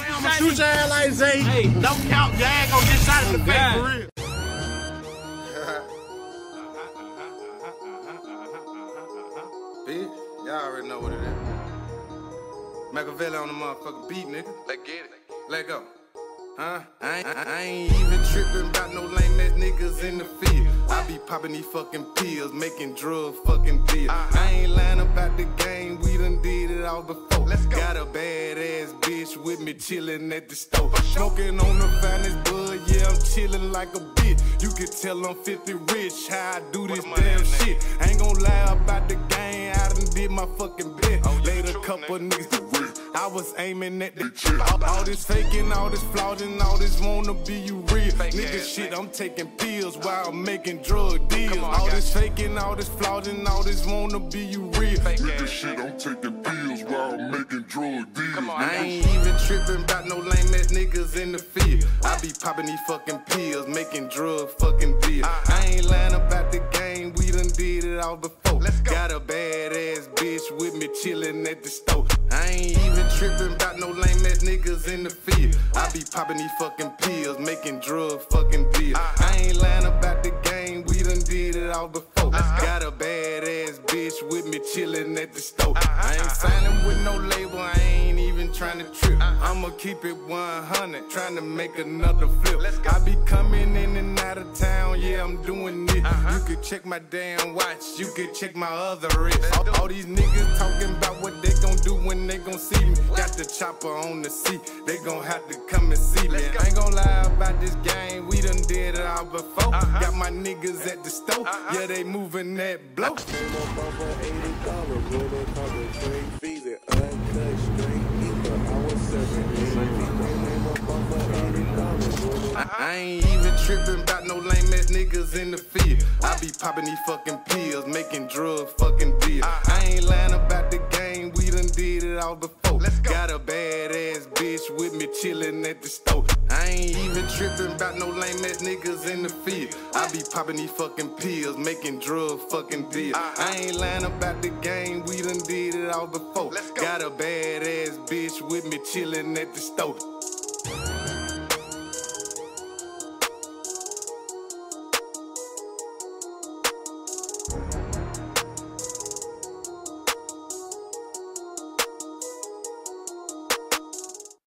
I'ma shoot your ass like Zay. Hey, don't count. Your ass gonna get shot in the face for real. Bitch, y'all already know what it is. Machiavelli on the motherfucking beat, nigga. Let's get it. Let go. Huh? I ain't, I ain't even tripping about no lame ass niggas in the field. I be popping these fucking pills, making drug fucking deals. Uh-huh. I ain't lying about the game, we done did it all before. Let's go. Got a bad bitch with me chillin' at the store. Smoking on the finest bud, yeah, I'm chillin' like a bitch. You can tell I'm 50 rich, how I do this damn shit. I ain't gon' lie about the game, I done did my fucking bet. Laid a couple niggas to rip. I was aiming at the chip. All, all this faking, all this flaunting, all this wanna be you real. Nigga shit, I'm taking pills while I'm making drug deals. all this faking, all this flaunting, all this wanna be you real. Nigga shit, I'm taking tripping about no lame ass niggas in the field. I be popping these fucking pills, making drug fucking deals. I ain't lying about the game, we done did it all before. Got a bad ass bitch with me chillin' at the store. I ain't even tripping about no lame ass niggas in the field. I be popping these fucking pills, making drug fucking deals. I ain't lying about the game, we done did it all before. Uh-huh. Got a bad ass bitch with me chillin' at the store. I ain't signing with no label, I'ma keep it 100, trying to make another flip. I be coming in and out of town, yeah, I'm doing it. Uh -huh. You could check my damn watch, you could check my other wrist. All, all, these niggas talking about what they gon' do when they gon' see me. What? Got the chopper on the seat, they gon' have to come and see Let's me. Go. I ain't gon' lie about this game, we done did it all before. Uh -huh. Got my niggas at the stove, uh -huh. yeah, they moving that blow. Ain't even tripping about no lame ass niggas in the field. I be popping these fucking pills, making drug fucking deals. I ain't lying about the game, we done did it all before. Got a bad ass bitch with me chillin' at the store. I ain't even tripping about no lame ass niggas in the field. I be popping these fucking pills, making drug fucking deals. I ain't lying about the game, we done did it all before. Got a bad ass bitch with me chillin' at the store.